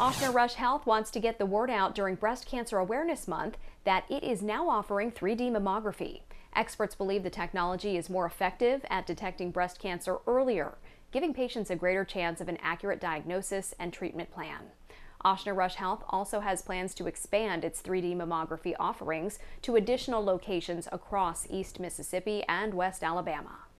Ochsner Rush Health wants to get the word out during Breast Cancer Awareness Month that it is now offering 3D mammography. Experts believe the technology is more effective at detecting breast cancer earlier, giving patients a greater chance of an accurate diagnosis and treatment plan. Ochsner Rush Health also has plans to expand its 3D mammography offerings to additional locations across East Mississippi and West Alabama.